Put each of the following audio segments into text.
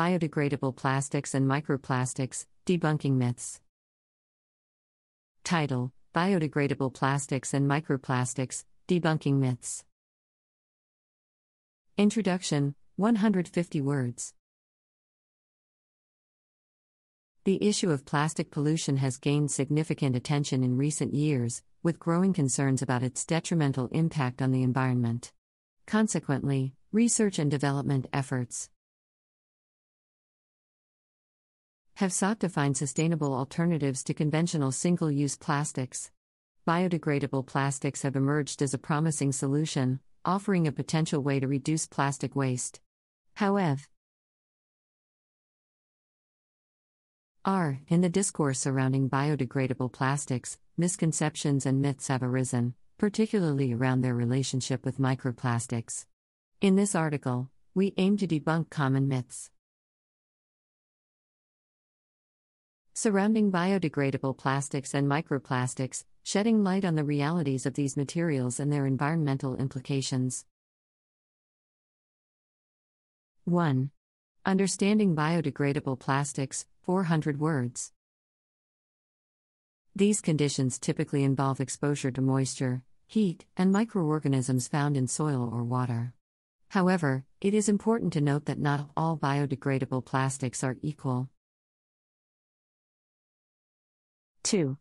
Biodegradable Plastics and Microplastics Debunking Myths. Title Biodegradable Plastics and Microplastics Debunking Myths. Introduction 150 words. The issue of plastic pollution has gained significant attention in recent years, with growing concerns about its detrimental impact on the environment. Consequently, research and development efforts have sought to find sustainable alternatives to conventional single use plastics. Biodegradable plastics have emerged as a promising solution, offering a potential way to reduce plastic waste. However, R. In the discourse surrounding biodegradable plastics, misconceptions and myths have arisen, particularly around their relationship with microplastics. In this article, we aim to debunk common myths. Surrounding biodegradable plastics and microplastics, shedding light on the realities of these materials and their environmental implications. 1. Understanding biodegradable plastics, 400 words. These conditions typically involve exposure to moisture, heat, and microorganisms found in soil or water. However, it is important to note that not all biodegradable plastics are equal. 2.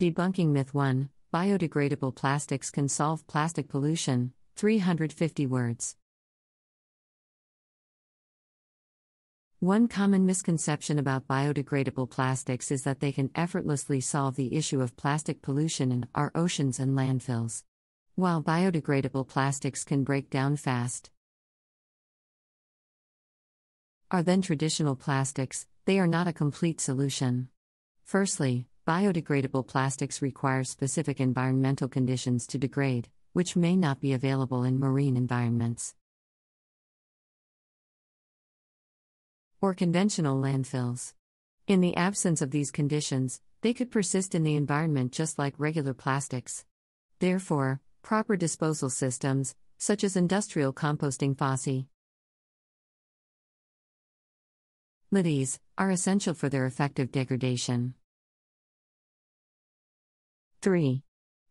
Debunking Myth 1 Biodegradable plastics can solve plastic pollution, 350 words. One common misconception about biodegradable plastics is that they can effortlessly solve the issue of plastic pollution in our oceans and landfills. While biodegradable plastics can break down fast, are then traditional plastics, they are not a complete solution. Firstly, biodegradable plastics require specific environmental conditions to degrade, which may not be available in marine environments. or conventional landfills. In the absence of these conditions, they could persist in the environment just like regular plastics. Therefore, proper disposal systems, such as industrial composting LIDIs, are essential for their effective degradation. 3.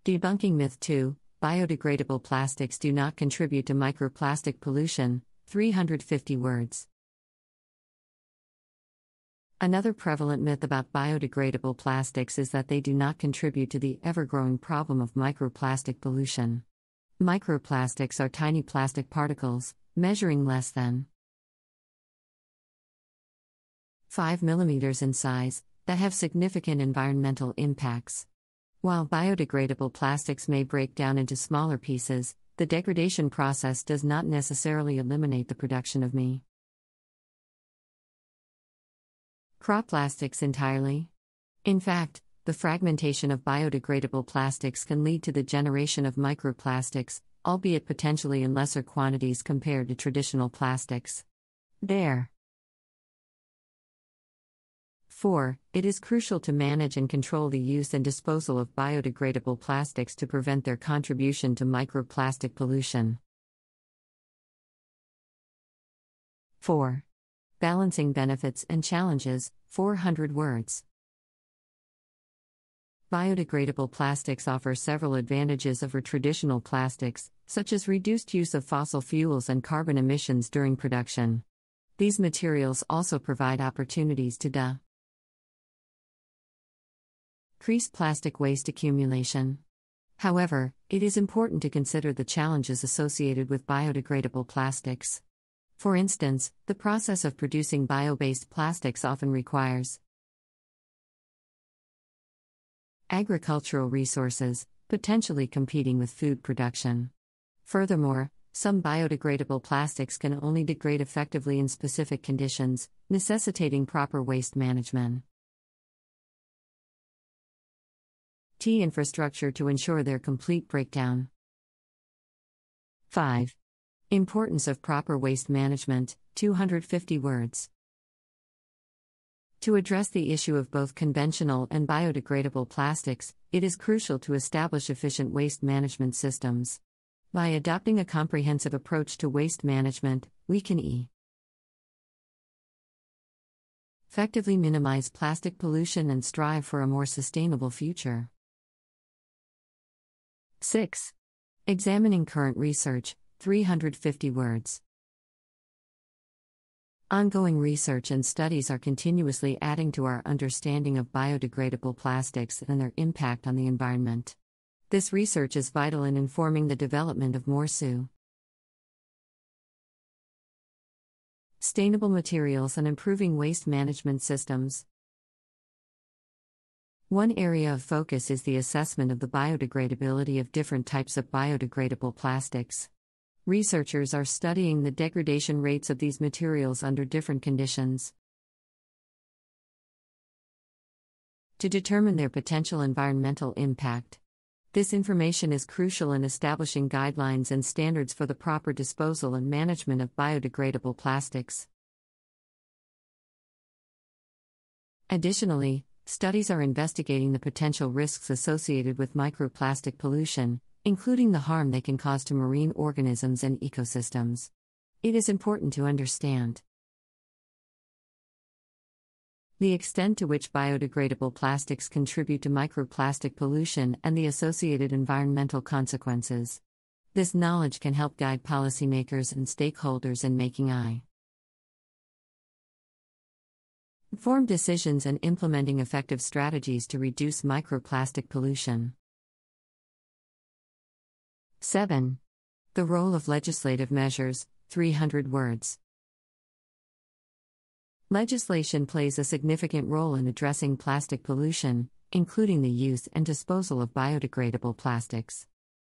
Debunking Myth 2 Biodegradable plastics do not contribute to microplastic pollution, 350 words. Another prevalent myth about biodegradable plastics is that they do not contribute to the ever growing problem of microplastic pollution. Microplastics are tiny plastic particles, measuring less than 5 millimeters in size, that have significant environmental impacts. While biodegradable plastics may break down into smaller pieces, the degradation process does not necessarily eliminate the production of me. Crop plastics entirely? In fact, the fragmentation of biodegradable plastics can lead to the generation of microplastics, albeit potentially in lesser quantities compared to traditional plastics. There. 4. It is crucial to manage and control the use and disposal of biodegradable plastics to prevent their contribution to microplastic pollution. 4. Balancing Benefits and Challenges, 400 words. Biodegradable plastics offer several advantages over traditional plastics, such as reduced use of fossil fuels and carbon emissions during production. These materials also provide opportunities to decrease plastic waste accumulation. However, it is important to consider the challenges associated with biodegradable plastics. For instance, the process of producing bio based plastics often requires agricultural resources, potentially competing with food production. Furthermore, some biodegradable plastics can only degrade effectively in specific conditions, necessitating proper waste management. Infrastructure to ensure their complete breakdown. 5. Importance of proper waste management, 250 words. To address the issue of both conventional and biodegradable plastics, it is crucial to establish efficient waste management systems. By adopting a comprehensive approach to waste management, we can e. effectively minimize plastic pollution and strive for a more sustainable future. 6. Examining current research, 350 words. Ongoing research and studies are continuously adding to our understanding of biodegradable plastics and their impact on the environment. This research is vital in informing the development of MORSU. Sustainable materials and improving waste management systems. One area of focus is the assessment of the biodegradability of different types of biodegradable plastics. Researchers are studying the degradation rates of these materials under different conditions. To determine their potential environmental impact. This information is crucial in establishing guidelines and standards for the proper disposal and management of biodegradable plastics. Additionally, studies are investigating the potential risks associated with microplastic pollution, including the harm they can cause to marine organisms and ecosystems. It is important to understand the extent to which biodegradable plastics contribute to microplastic pollution and the associated environmental consequences. This knowledge can help guide policymakers and stakeholders in making I. Informed decisions and implementing effective strategies to reduce microplastic pollution. 7. The role of legislative measures, 300 words. Legislation plays a significant role in addressing plastic pollution, including the use and disposal of biodegradable plastics.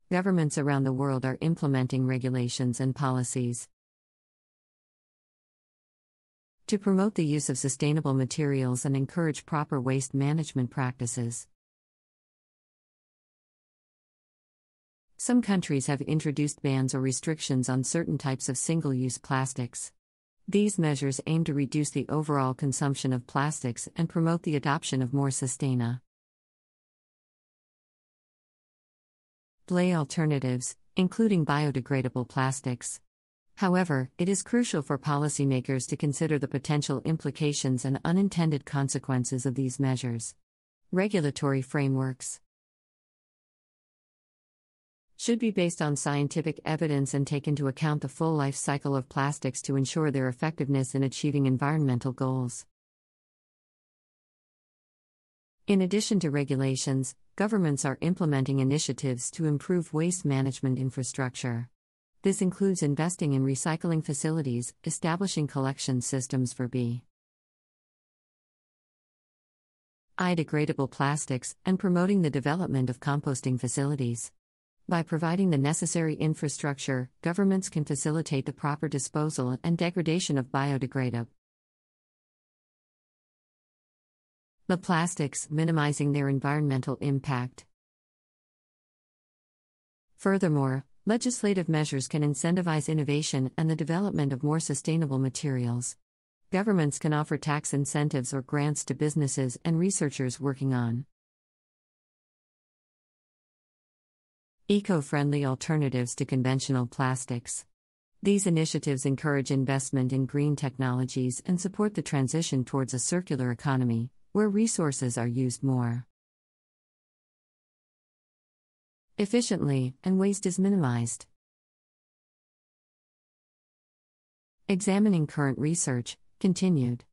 Governments around the world are implementing regulations and policies to promote the use of sustainable materials and encourage proper waste management practices. Some countries have introduced bans or restrictions on certain types of single use plastics. These measures aim to reduce the overall consumption of plastics and promote the adoption of more sustainable alternatives, including biodegradable plastics. However, it is crucial for policymakers to consider the potential implications and unintended consequences of these measures. Regulatory frameworks should be based on scientific evidence and take into account the full life cycle of plastics to ensure their effectiveness in achieving environmental goals. In addition to regulations, governments are implementing initiatives to improve waste management infrastructure. This includes investing in recycling facilities, establishing collection systems for B. I degradable plastics, and promoting the development of composting facilities. By providing the necessary infrastructure, governments can facilitate the proper disposal and degradation of biodegradable the plastics, minimizing their environmental impact. Furthermore, legislative measures can incentivize innovation and the development of more sustainable materials. Governments can offer tax incentives or grants to businesses and researchers working on Eco friendly alternatives to conventional plastics. These initiatives encourage investment in green technologies and support the transition towards a circular economy, where resources are used more efficiently and waste is minimized. Examining current research, continued.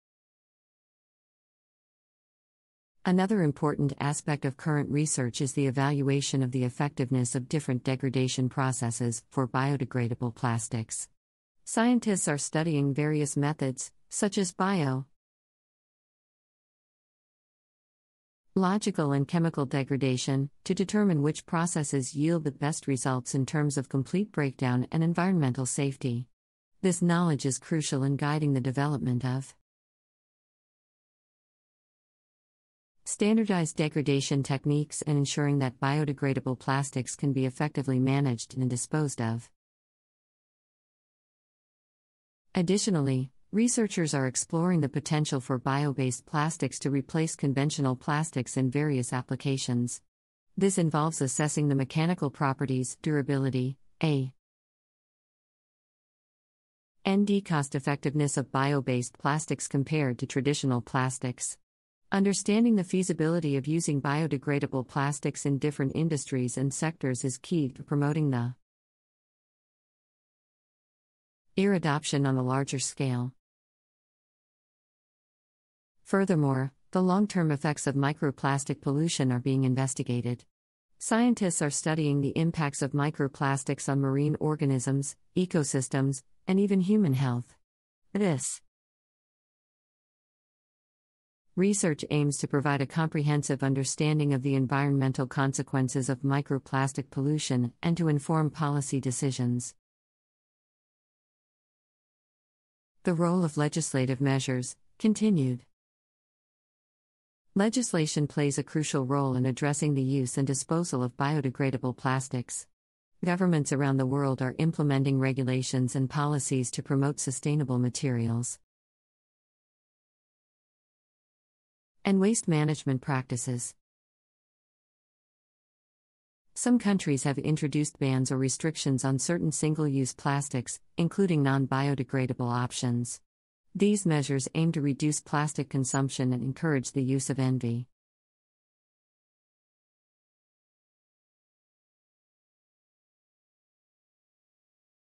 Another important aspect of current research is the evaluation of the effectiveness of different degradation processes for biodegradable plastics. Scientists are studying various methods, such as bio, logical and chemical degradation, to determine which processes yield the best results in terms of complete breakdown and environmental safety. This knowledge is crucial in guiding the development of standardized degradation techniques, and ensuring that biodegradable plastics can be effectively managed and disposed of. Additionally, researchers are exploring the potential for bio based plastics to replace conventional plastics in various applications. This involves assessing the mechanical properties, durability, a ND cost effectiveness of bio based plastics compared to traditional plastics. Understanding the feasibility of using biodegradable plastics in different industries and sectors is key to promoting the EAR adoption on a larger scale. Furthermore, the long term effects of microplastic pollution are being investigated. Scientists are studying the impacts of microplastics on marine organisms, ecosystems, and even human health. This research aims to provide a comprehensive understanding of the environmental consequences of microplastic pollution and to inform policy decisions. The role of legislative measures, continued. Legislation plays a crucial role in addressing the use and disposal of biodegradable plastics. Governments around the world are implementing regulations and policies to promote sustainable materials and waste management practices. Some countries have introduced bans or restrictions on certain single use plastics, including non biodegradable options. These measures aim to reduce plastic consumption and encourage the use of ENVI.